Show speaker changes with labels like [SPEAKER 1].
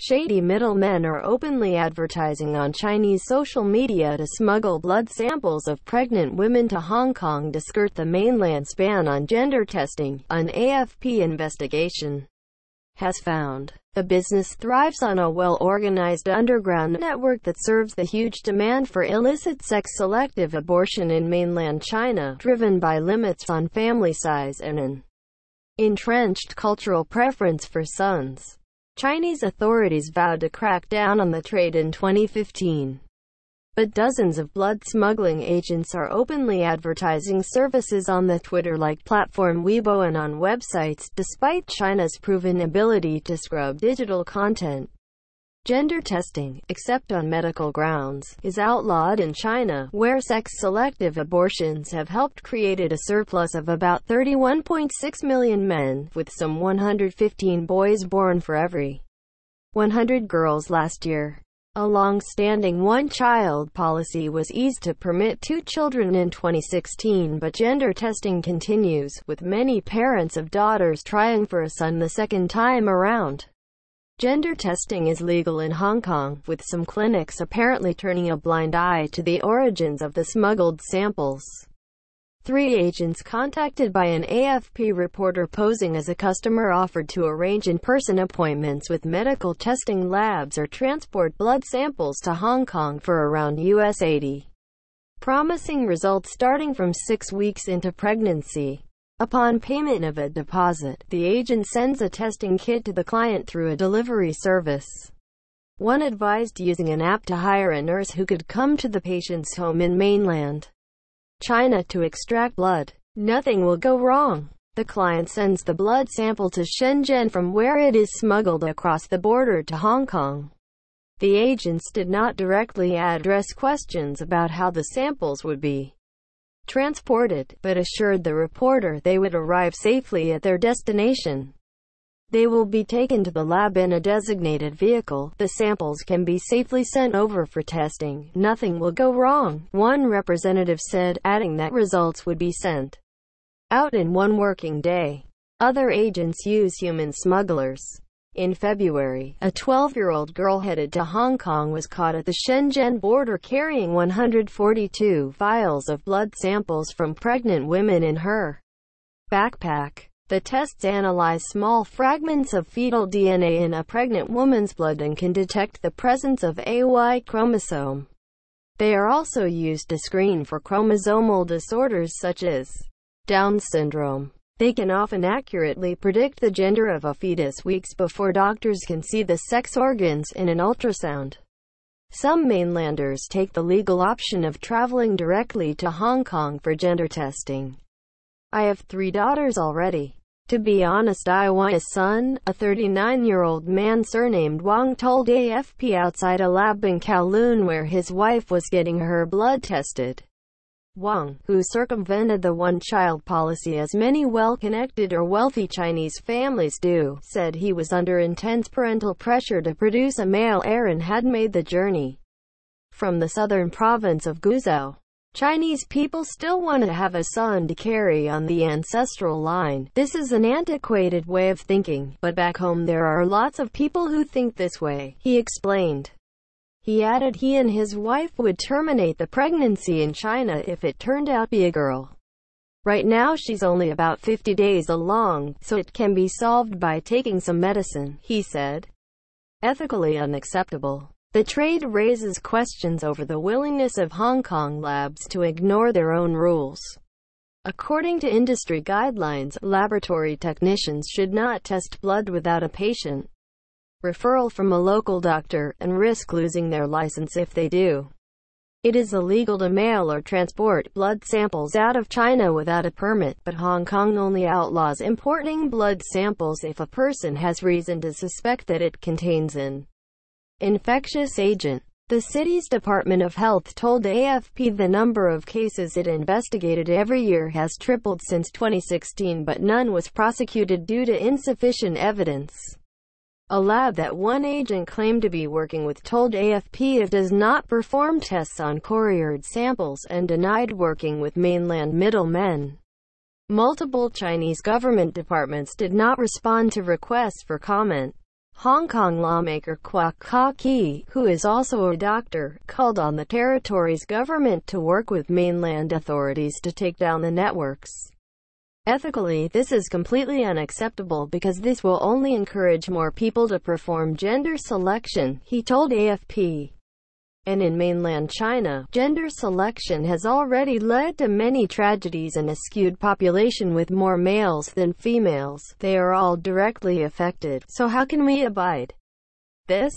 [SPEAKER 1] Shady middlemen are openly advertising on Chinese social media to smuggle blood samples of pregnant women to Hong Kong to skirt the mainland's ban on gender testing, an AFP investigation has found. The business thrives on a well-organized underground network that serves the huge demand for illicit sex-selective abortion in mainland China, driven by limits on family size and an entrenched cultural preference for sons. Chinese authorities vowed to crack down on the trade in 2015. But dozens of blood smuggling agents are openly advertising services on the Twitter-like platform Weibo and on websites, despite China's proven ability to scrub digital content. Gender testing, except on medical grounds, is outlawed in China, where sex-selective abortions have helped created a surplus of about 31.6 million men, with some 115 boys born for every 100 girls last year. A long-standing one-child policy was eased to permit two children in 2016 but gender testing continues, with many parents of daughters trying for a son the second time around. Gender testing is legal in Hong Kong, with some clinics apparently turning a blind eye to the origins of the smuggled samples. Three agents contacted by an AFP reporter posing as a customer offered to arrange in-person appointments with medical testing labs or transport blood samples to Hong Kong for around US 80. Promising results starting from six weeks into pregnancy. Upon payment of a deposit, the agent sends a testing kit to the client through a delivery service. One advised using an app to hire a nurse who could come to the patient's home in mainland China to extract blood. Nothing will go wrong. The client sends the blood sample to Shenzhen from where it is smuggled across the border to Hong Kong. The agents did not directly address questions about how the samples would be transported, but assured the reporter they would arrive safely at their destination. They will be taken to the lab in a designated vehicle. The samples can be safely sent over for testing. Nothing will go wrong, one representative said, adding that results would be sent out in one working day. Other agents use human smugglers. In February, a 12-year-old girl headed to Hong Kong was caught at the Shenzhen border carrying 142 vials of blood samples from pregnant women in her backpack. The tests analyze small fragments of fetal DNA in a pregnant woman's blood and can detect the presence of a Y chromosome. They are also used to screen for chromosomal disorders such as Down syndrome. They can often accurately predict the gender of a fetus weeks before doctors can see the sex organs in an ultrasound. Some mainlanders take the legal option of traveling directly to Hong Kong for gender testing. I have three daughters already. To be honest I want a son, a 39-year-old man surnamed Wang told AFP outside a lab in Kowloon where his wife was getting her blood tested. Wang, who circumvented the one-child policy as many well-connected or wealthy Chinese families do, said he was under intense parental pressure to produce a male heir and had made the journey from the southern province of Guizhou. Chinese people still want to have a son to carry on the ancestral line. This is an antiquated way of thinking, but back home there are lots of people who think this way, he explained. He added he and his wife would terminate the pregnancy in China if it turned out to be a girl. Right now she's only about 50 days along, so it can be solved by taking some medicine, he said. Ethically unacceptable. The trade raises questions over the willingness of Hong Kong labs to ignore their own rules. According to industry guidelines, laboratory technicians should not test blood without a patient referral from a local doctor, and risk losing their license if they do. It is illegal to mail or transport blood samples out of China without a permit, but Hong Kong only outlaws importing blood samples if a person has reason to suspect that it contains an infectious agent. The city's Department of Health told AFP the number of cases it investigated every year has tripled since 2016 but none was prosecuted due to insufficient evidence. A lab that one agent claimed to be working with told AFP it does not perform tests on couriered samples and denied working with mainland middlemen. Multiple Chinese government departments did not respond to requests for comment. Hong Kong lawmaker Kwok Ka-ki, who is also a doctor, called on the territory's government to work with mainland authorities to take down the networks. Ethically, this is completely unacceptable because this will only encourage more people to perform gender selection, he told AFP. And in mainland China, gender selection has already led to many tragedies and a skewed population with more males than females. They are all directly affected. So how can we abide this?